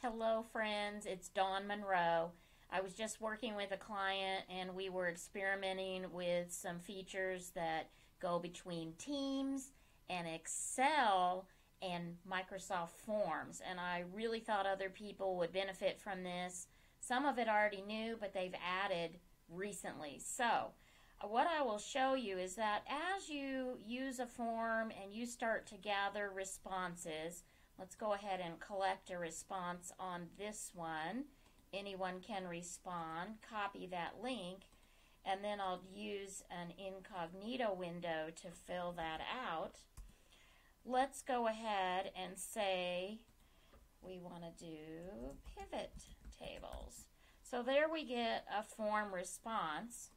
Hello, friends. It's Dawn Monroe. I was just working with a client and we were experimenting with some features that go between Teams and Excel and Microsoft Forms. And I really thought other people would benefit from this. Some of it already knew, but they've added recently. So, what I will show you is that as you use a form and you start to gather responses, Let's go ahead and collect a response on this one. Anyone can respond. Copy that link. And then I'll use an incognito window to fill that out. Let's go ahead and say we want to do pivot tables. So there we get a form response.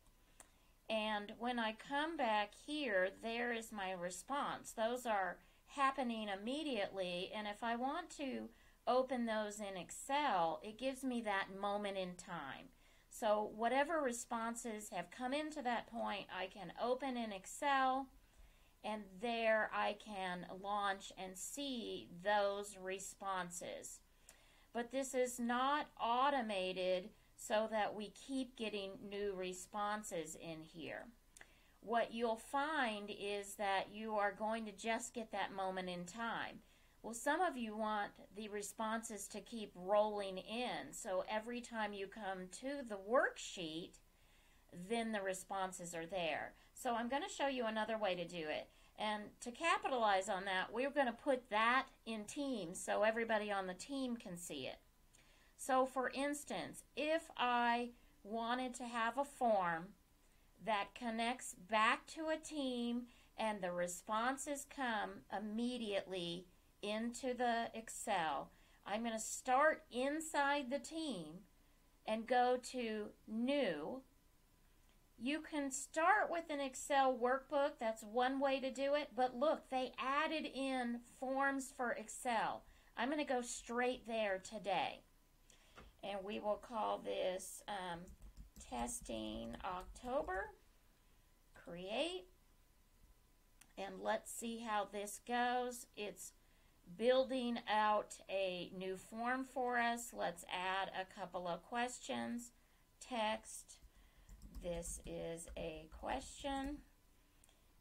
And when I come back here, there is my response. Those are happening immediately. And if I want to open those in Excel, it gives me that moment in time. So whatever responses have come into that point, I can open in Excel and there I can launch and see those responses. But this is not automated so that we keep getting new responses in here what you'll find is that you are going to just get that moment in time. Well, some of you want the responses to keep rolling in. So every time you come to the worksheet, then the responses are there. So I'm going to show you another way to do it. And to capitalize on that, we're going to put that in teams so everybody on the team can see it. So for instance, if I wanted to have a form that connects back to a team and the responses come immediately into the Excel. I'm going to start inside the team and go to New. You can start with an Excel workbook. That's one way to do it. But look, they added in forms for Excel. I'm going to go straight there today. And we will call this um, testing October. Create. And let's see how this goes. It's building out a new form for us. Let's add a couple of questions. Text. This is a question.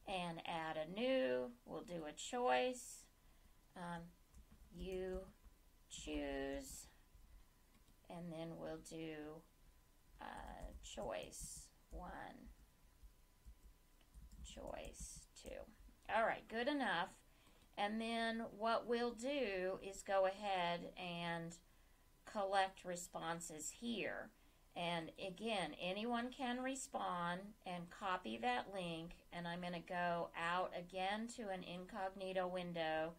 And add a new. We'll do a choice. Um, you choose. And then we'll do uh, choice one, choice two. All right, good enough. And then what we'll do is go ahead and collect responses here. And again, anyone can respond and copy that link. And I'm going to go out again to an incognito window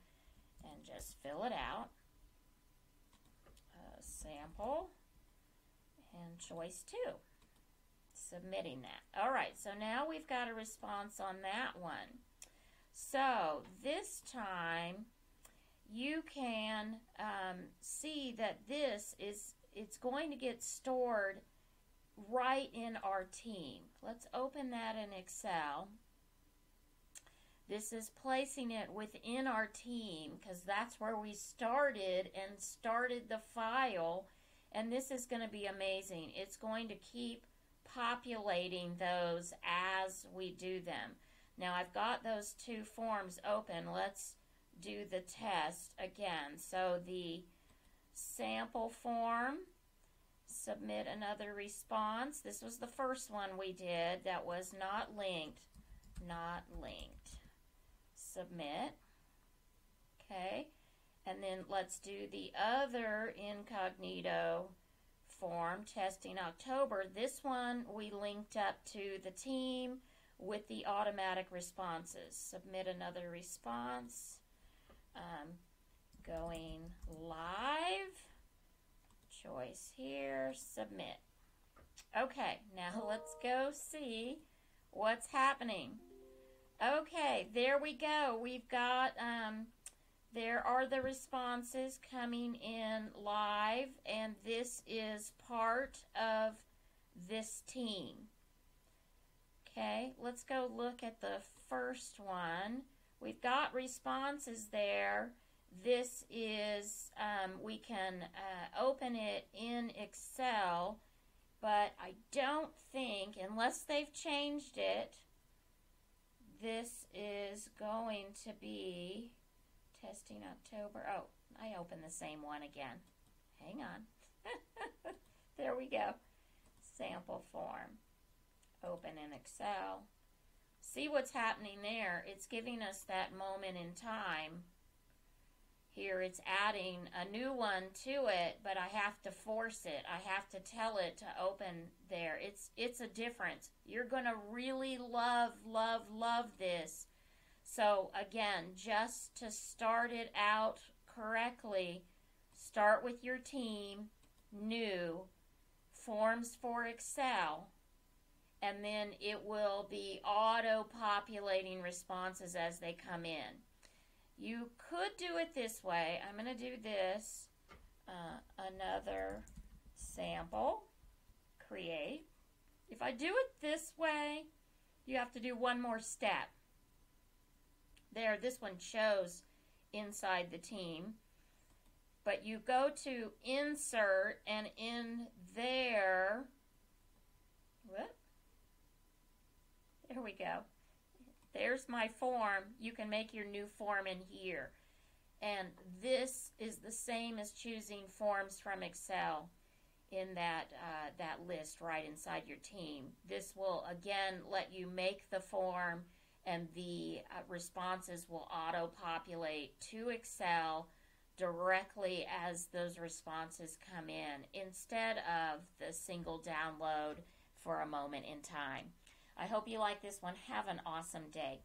and just fill it out. Uh, sample and choice two. Submitting that. All right, so now we've got a response on that one. So this time you can um, see that this is it's going to get stored right in our team. Let's open that in Excel. This is placing it within our team because that's where we started and started the file and this is going to be amazing. It's going to keep populating those as we do them. Now I've got those two forms open. Let's do the test again. So the sample form, submit another response. This was the first one we did that was not linked. Not linked. Submit. Okay. And then let's do the other incognito form, testing October. This one we linked up to the team with the automatic responses. Submit another response. Um, going live. Choice here. Submit. Okay, now let's go see what's happening. Okay, there we go. We've got um, there are the responses coming in live, and this is part of this team. Okay, let's go look at the first one. We've got responses there. This is um, we can uh, open it in Excel, but I don't think, unless they've changed it, this is going to be testing October. Oh, I opened the same one again. Hang on. there we go. Sample form. Open in Excel. See what's happening there. It's giving us that moment in time. Here it's adding a new one to it, but I have to force it. I have to tell it to open there. It's it's a difference. You're going to really love love love this. So again, just to start it out correctly, start with your team, new, forms for Excel, and then it will be auto populating responses as they come in. You could do it this way. I'm going to do this. Uh, another sample. Create. If I do it this way, you have to do one more step. There, this one shows inside the team. But you go to insert and in there, whoop, there we go. There's my form. You can make your new form in here. And this is the same as choosing forms from Excel in that uh, that list right inside your team. This will again let you make the form and the uh, responses will auto-populate to Excel directly as those responses come in instead of the single download for a moment in time. I hope you like this one. Have an awesome day.